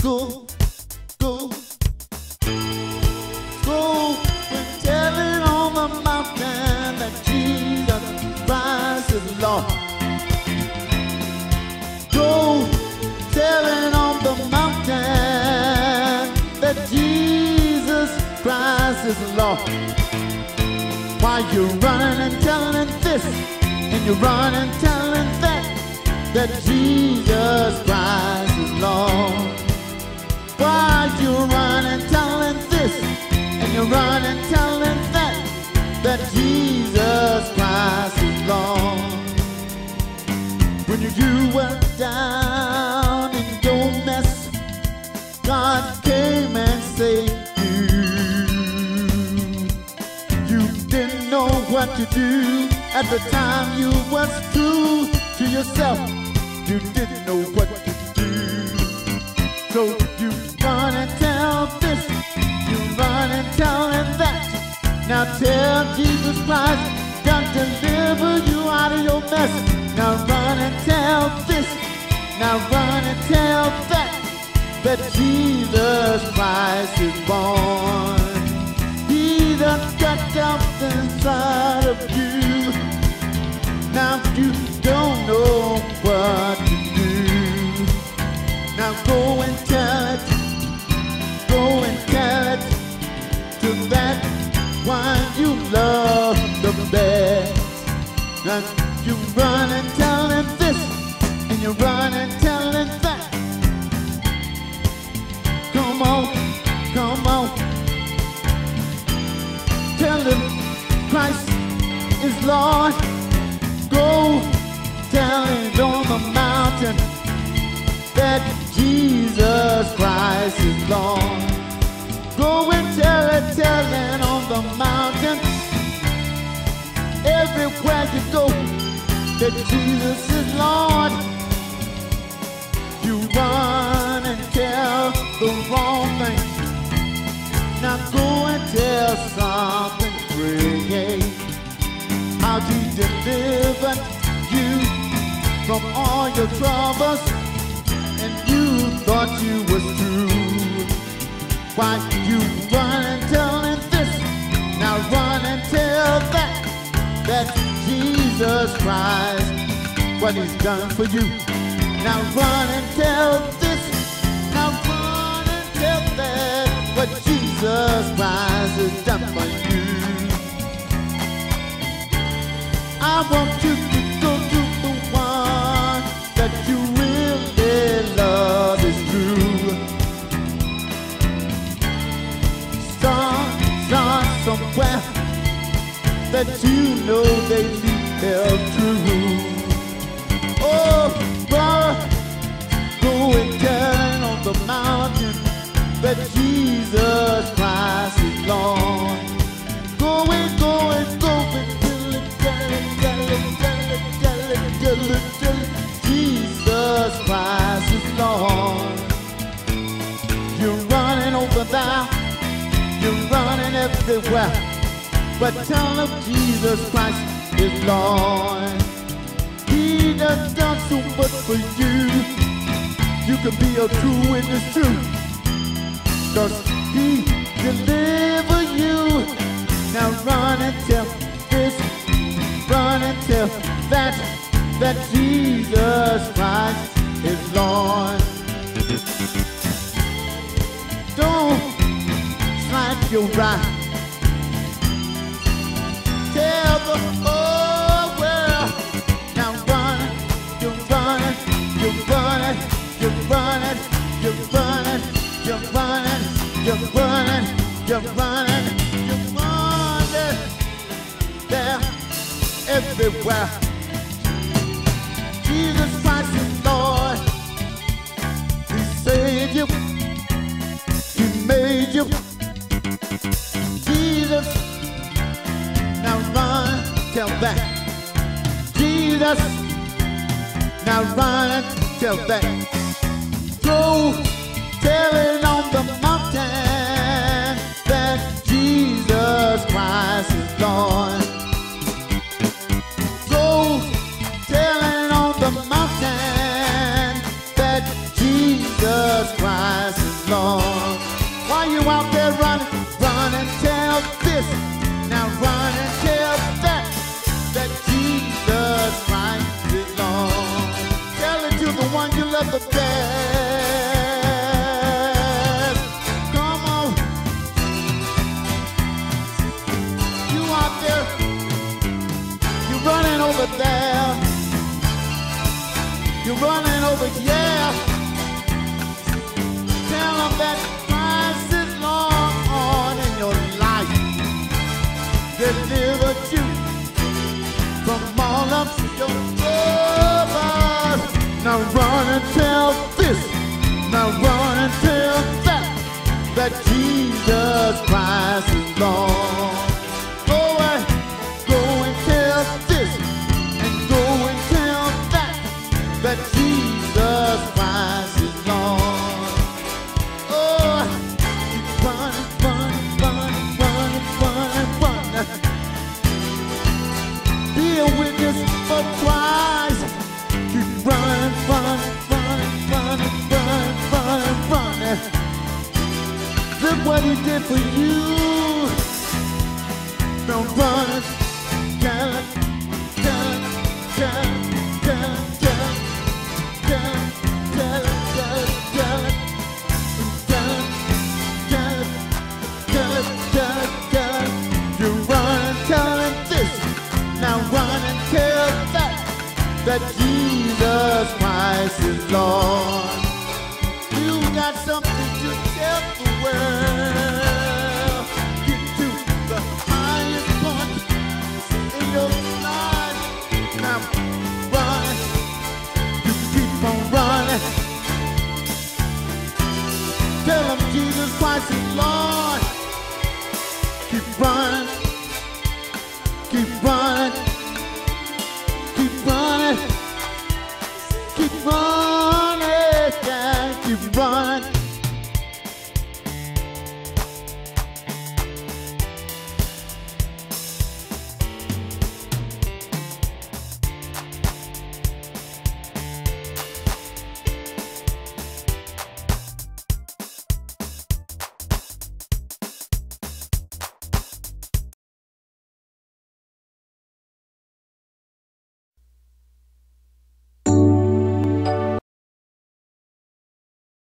Go, go, go and tell it on the mountain that Jesus Christ is Lord. Go tell it on the mountain that Jesus Christ is you're running and telling this, and you're running telling that, that Jesus Jesus Christ is Lord. When you were down in your mess, God came and saved you. You didn't know what to do at the time you was true to yourself. You didn't know what to do. So you run and tell this, you run and tell him that. Now tell Jesus Christ, God deliver you out of your mess. Now run and tell this, now run and tell that, that Jesus Christ is born. He done got down inside of you. Now you don't know what Now you run and tell him this, and you run and tell him that. Come on, come on. Tell him Christ is Lord. Go tell him on the mountain that Jesus Christ is Lord. Go and tell it, tell it on the mountain. You go, that Jesus is Lord. You run and tell the wrong thing. Now go and tell something great. How he delivered you from all your troubles, and you thought you was true. Why you Jesus Christ, what he's done for you. Now run and tell this. Now run and tell that what Jesus Christ has done for you. I want you to go to the one that you really love is true. Start, start somewhere that you know they lead held true. Oh, brother, go and on the mountain that Jesus Christ is Lord. Jesus Christ is Lord. You're running over there, you're running everywhere, but tell them Jesus Christ is Lord. He done done so much for you. You can be a true witness too. Cause he deliver you. Now run and tell this, run and tell that, that Jesus Christ is Lord. Don't slide your right. Everywhere. Jesus Christ is Lord. He saved you. He made you. Jesus. Now run, tell that. Jesus. Now run, tell that. Go, tell it on the mountain this. Now run and tell that that Jesus the one you love the best. Come on, you out there, you're running over there, you're running over. Tell that. Jesus Christ is Lord. It, tell it, tell it. You run and tell him this. Now run and tell that that Jesus Christ is Lord. You got something Tell them Jesus Christ is Lord.